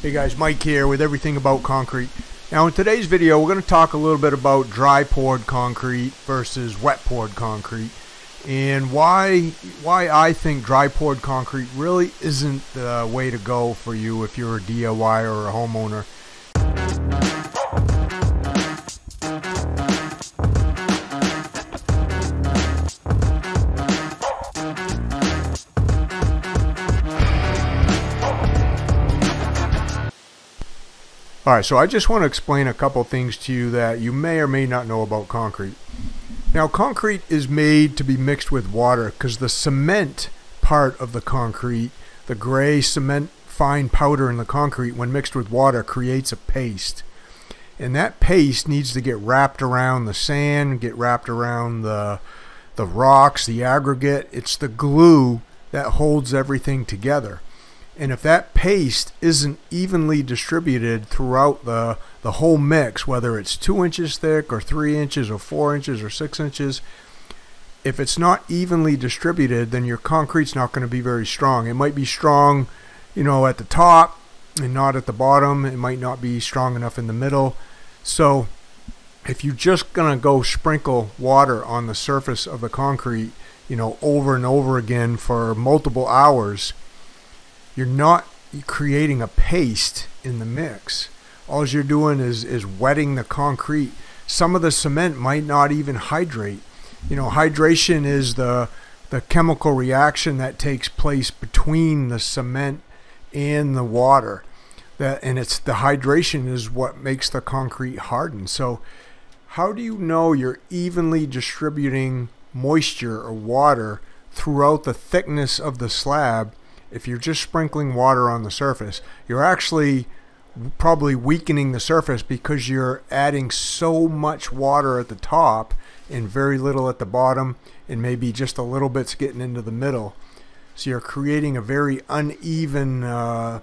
Hey guys, Mike here with everything about concrete. Now in today's video we're going to talk a little bit about dry poured concrete versus wet poured concrete and why why I think dry poured concrete really isn't the way to go for you if you're a DIY or a homeowner. Alright, so I just want to explain a couple things to you that you may or may not know about concrete. Now, concrete is made to be mixed with water because the cement part of the concrete, the gray cement fine powder in the concrete, when mixed with water, creates a paste. And that paste needs to get wrapped around the sand, get wrapped around the, the rocks, the aggregate. It's the glue that holds everything together. And if that paste isn't evenly distributed throughout the, the whole mix, whether it's two inches thick or three inches or four inches or six inches, if it's not evenly distributed, then your concrete's not going to be very strong. It might be strong, you know, at the top and not at the bottom. It might not be strong enough in the middle. So if you're just going to go sprinkle water on the surface of the concrete, you know, over and over again for multiple hours, you're not creating a paste in the mix. All you're doing is, is wetting the concrete. Some of the cement might not even hydrate. You know, hydration is the, the chemical reaction that takes place between the cement and the water. That, and it's the hydration is what makes the concrete harden. So how do you know you're evenly distributing moisture or water throughout the thickness of the slab if you're just sprinkling water on the surface, you're actually probably weakening the surface because you're adding so much water at the top and very little at the bottom and maybe just a little bit's getting into the middle. So you're creating a very uneven uh,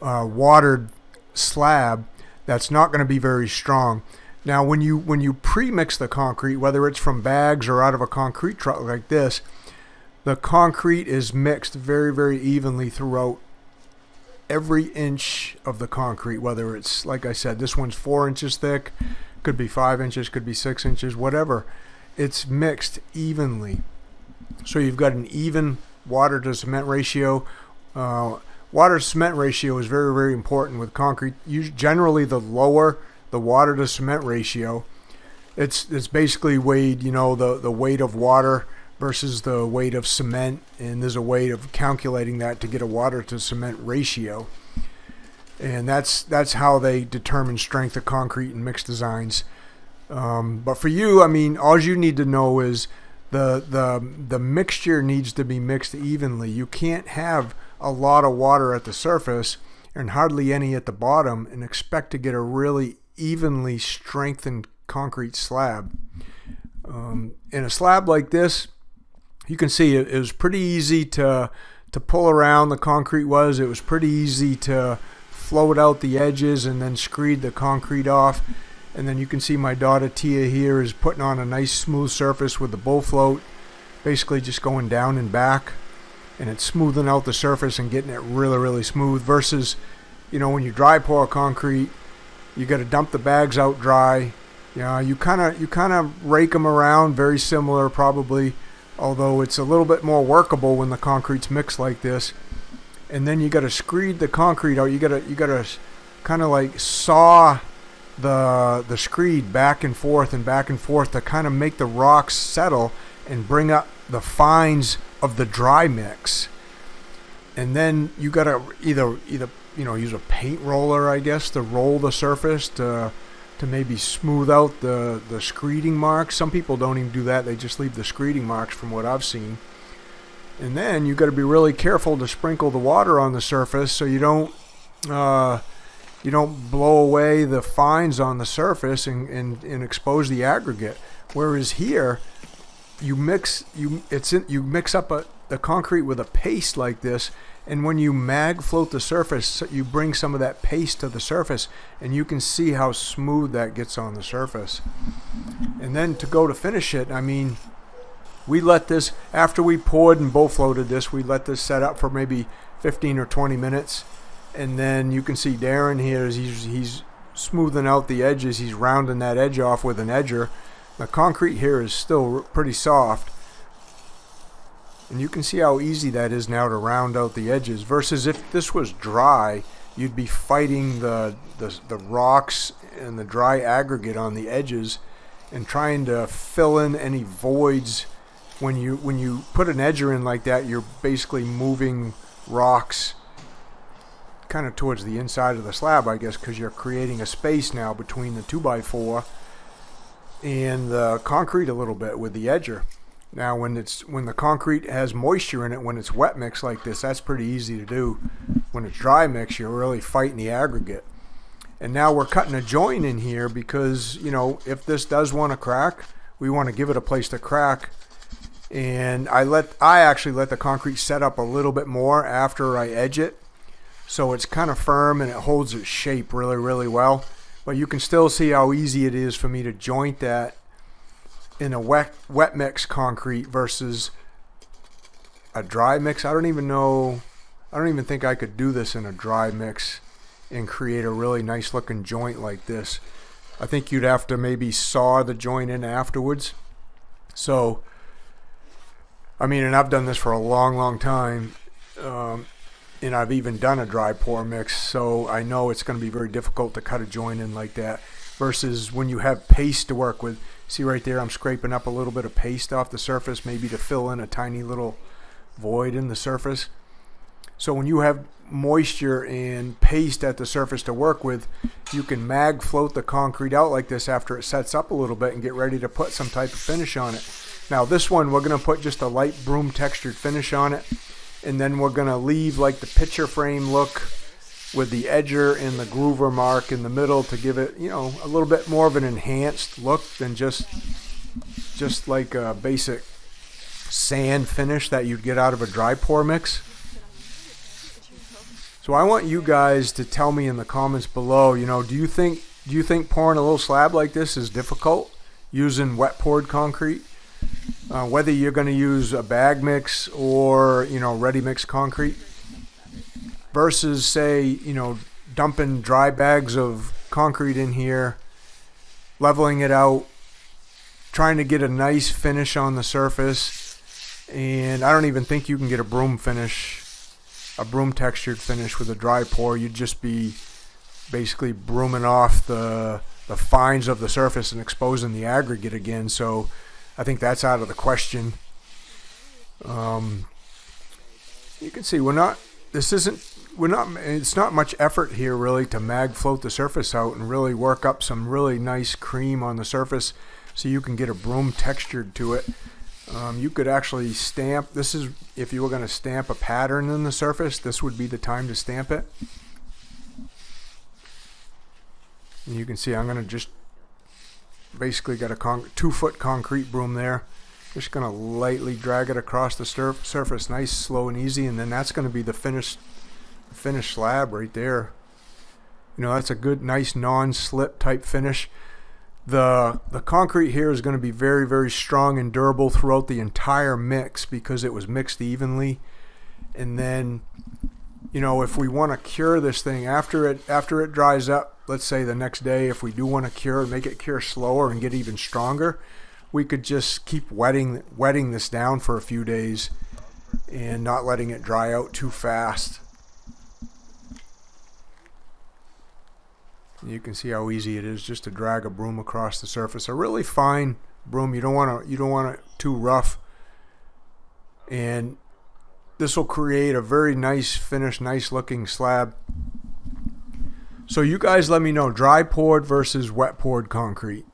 uh, watered slab that's not going to be very strong. Now when you when you pre-mix the concrete, whether it's from bags or out of a concrete truck like this, the concrete is mixed very, very evenly throughout every inch of the concrete, whether it's, like I said, this one's four inches thick, could be five inches, could be six inches, whatever. It's mixed evenly. So you've got an even water to cement ratio. Uh, water to cement ratio is very, very important with concrete. You, generally, the lower the water to cement ratio, it's it's basically weighed, you know, the, the weight of water versus the weight of cement and there's a way of calculating that to get a water to cement ratio. And that's that's how they determine strength of concrete and mixed designs. Um, but for you I mean all you need to know is the the the mixture needs to be mixed evenly. You can't have a lot of water at the surface and hardly any at the bottom and expect to get a really evenly strengthened concrete slab. Um, in a slab like this you can see it, it was pretty easy to to pull around. The concrete was it was pretty easy to float out the edges and then screed the concrete off. And then you can see my daughter Tia here is putting on a nice smooth surface with the bull float basically just going down and back. And it's smoothing out the surface and getting it really really smooth versus you know when you dry pour concrete you got to dump the bags out dry. You know you kind of you kind of rake them around very similar probably although it's a little bit more workable when the concrete's mixed like this. And then you got to screed the concrete out. You got to you got to kind of like saw the the screed back and forth and back and forth to kind of make the rocks settle and bring up the fines of the dry mix. And then you got to either either you know use a paint roller I guess to roll the surface to to maybe smooth out the, the screeding marks. Some people don't even do that. They just leave the screeding marks from what I've seen. And then you've got to be really careful to sprinkle the water on the surface so you don't uh, you don't blow away the fines on the surface and, and, and expose the aggregate. Whereas here, you mix you it's in, you mix up a, the concrete with a paste like this and when you mag float the surface you bring some of that paste to the surface and you can see how smooth that gets on the surface and then to go to finish it I mean we let this after we poured and bull floated this we let this set up for maybe 15 or 20 minutes and then you can see Darren here is he's he's smoothing out the edges. He's rounding that edge off with an edger. The concrete here is still pretty soft. And you can see how easy that is now to round out the edges versus if this was dry, you'd be fighting the, the, the rocks and the dry aggregate on the edges and trying to fill in any voids. When you when you put an edger in like that you're basically moving rocks kind of towards the inside of the slab I guess because you're creating a space now between the 2x4 and the concrete a little bit with the edger now when it's when the concrete has moisture in it when it's wet mix like this that's pretty easy to do. When it's dry mix you're really fighting the aggregate. And now we're cutting a joint in here because you know if this does want to crack we want to give it a place to crack. And I let I actually let the concrete set up a little bit more after I edge it. So it's kind of firm and it holds its shape really really well. But you can still see how easy it is for me to joint that in a wet wet mix concrete versus a dry mix. I don't even know. I don't even think I could do this in a dry mix and create a really nice looking joint like this. I think you'd have to maybe saw the joint in afterwards. So, I mean, and I've done this for a long, long time. Um, and I've even done a dry pour mix, so I know it's going to be very difficult to cut a joint in like that versus when you have paste to work with. See right there, I'm scraping up a little bit of paste off the surface, maybe to fill in a tiny little void in the surface. So when you have moisture and paste at the surface to work with, you can mag float the concrete out like this after it sets up a little bit and get ready to put some type of finish on it. Now this one, we're going to put just a light broom textured finish on it. And then we're going to leave like the picture frame look with the edger and the groover mark in the middle to give it, you know, a little bit more of an enhanced look than just just like a basic sand finish that you'd get out of a dry pour mix. So I want you guys to tell me in the comments below, you know, do you think do you think pouring a little slab like this is difficult using wet poured concrete? Uh, whether you're going to use a bag mix or, you know, ready mix concrete? Versus say you know dumping dry bags of concrete in here leveling it out trying to get a nice finish on the surface. And I don't even think you can get a broom finish a broom textured finish with a dry pour. You'd just be basically brooming off the the fines of the surface and exposing the aggregate again. So I think that's out of the question. Um, you can see we're not this isn't we're not it's not much effort here really to mag float the surface out and really work up some really nice cream on the surface so you can get a broom textured to it. Um, you could actually stamp this is if you were going to stamp a pattern in the surface this would be the time to stamp it. And you can see I'm going to just basically got a two foot concrete broom there. Just going to lightly drag it across the surface nice slow and easy and then that's going to be the finished finished slab right there. You know, that's a good, nice non-slip type finish. The, the concrete here is going to be very, very strong and durable throughout the entire mix because it was mixed evenly. And then, you know, if we want to cure this thing after it after it dries up, let's say the next day, if we do want to cure make it cure slower and get even stronger, we could just keep wetting wetting this down for a few days and not letting it dry out too fast. You can see how easy it is just to drag a broom across the surface. A really fine broom. You don't want to you don't want it too rough. And this will create a very nice finished, nice looking slab. So you guys let me know dry poured versus wet poured concrete.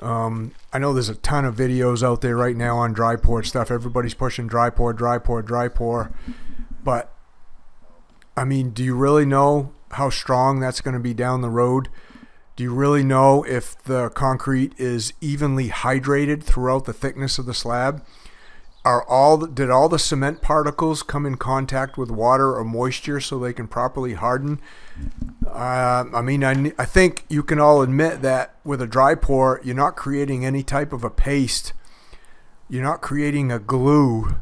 Um, I know there's a ton of videos out there right now on dry poured stuff. Everybody's pushing dry pour, dry pour, dry pour. But I mean, do you really know how strong that's going to be down the road? Do you really know if the concrete is evenly hydrated throughout the thickness of the slab? Are all did all the cement particles come in contact with water or moisture so they can properly harden? Uh, I mean, I, I think you can all admit that with a dry pour, you're not creating any type of a paste. You're not creating a glue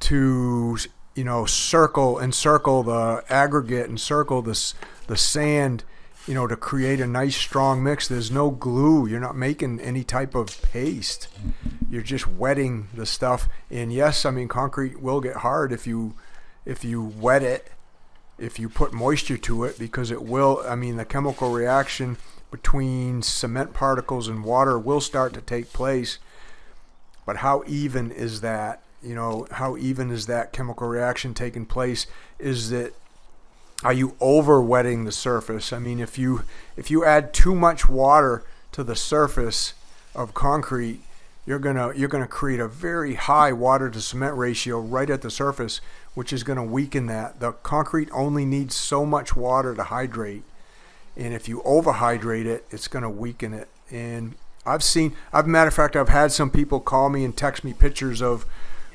to you know, circle and circle the aggregate and circle this the sand, you know, to create a nice strong mix. There's no glue. You're not making any type of paste. You're just wetting the stuff. And yes, I mean concrete will get hard if you if you wet it, if you put moisture to it because it will I mean the chemical reaction between cement particles and water will start to take place. But how even is that? You know how even is that chemical reaction taking place? Is that are you over wetting the surface? I mean if you if you add too much water to the surface of concrete you're going to you're going to create a very high water to cement ratio right at the surface which is going to weaken that. The concrete only needs so much water to hydrate. And if you overhydrate it it's going to weaken it. And I've seen, I've matter of fact, I've had some people call me and text me pictures of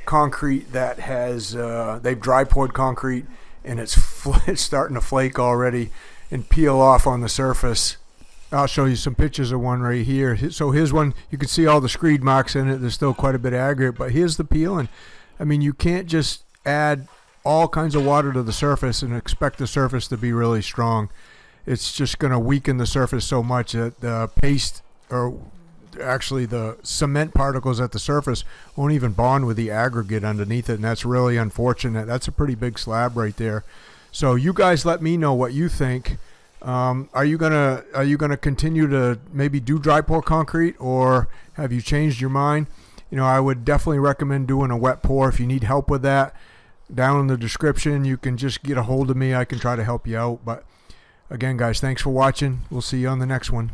concrete that has uh, they've dry poured concrete and it's, fl- it's starting to flake already and peel off on the surface. I'll show you some pictures of one right here. So here's one. You can see all the screed marks in it. There's still quite a bit of aggregate, but here's the peeling. I mean, you can't just add all kinds of water to the surface and expect the surface to be really strong. It's just going to weaken the surface so much that the paste or actually the cement particles at the surface won't even bond with the aggregate underneath it, and that's really unfortunate. That's a pretty big slab right there. So you guys let me know what you think. Um, are you gonna are you gonna continue to maybe do dry pour concrete, or have you changed your mind? You know, I would definitely recommend doing a wet pour if you need help with that. Down in the description, you can just get a hold of me. I can try to help you out. But again, guys, thanks for watching. We'll see you on the next one.